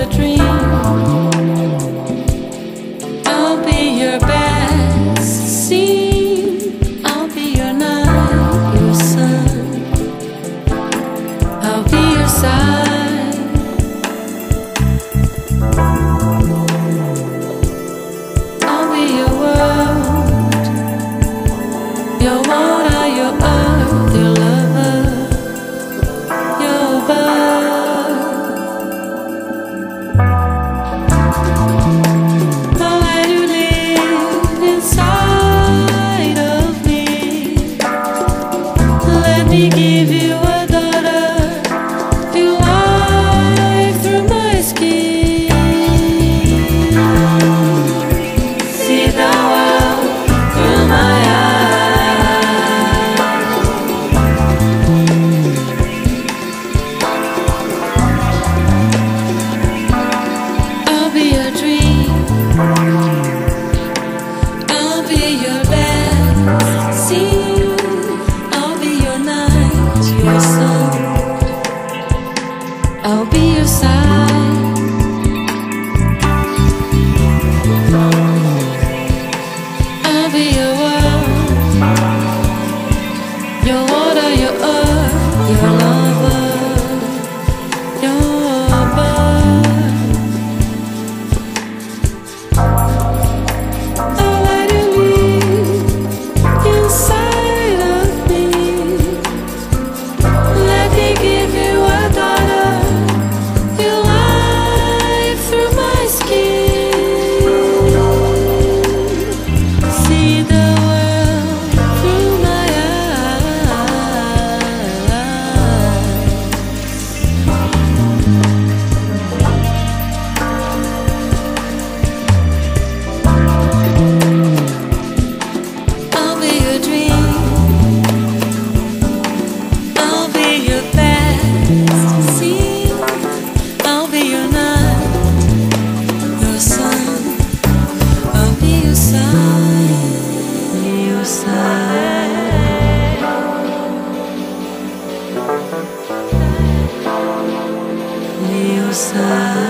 your dream. Side.